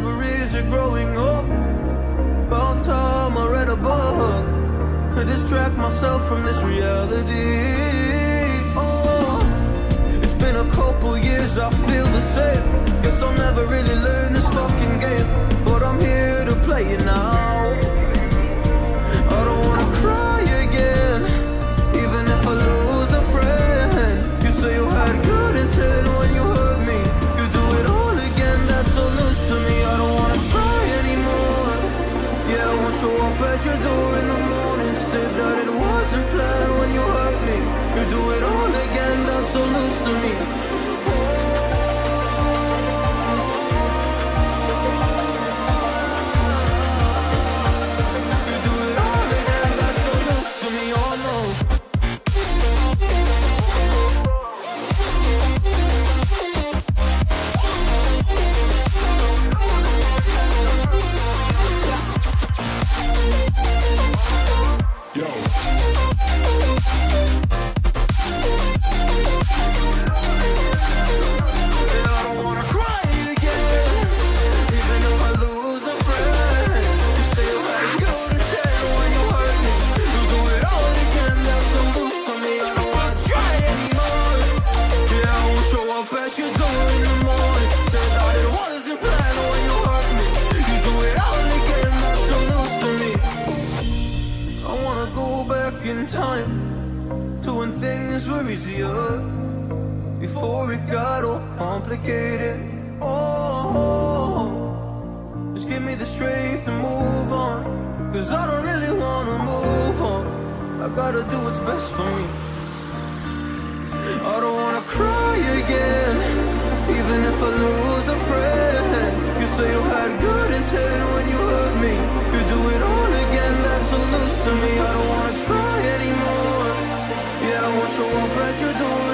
memories are growing up. About time I read a book to distract myself from this reality. Oh, it's been a couple years, I feel the same. Guess I'll never really learn. You do it all again, that's so loose to me. Time to when things were easier before it got all complicated. Oh, just give me the strength to move on. Cause I don't really wanna move on. I gotta do what's best for me. I don't wanna cry again, even if I lose a friend. You say you had 说我 what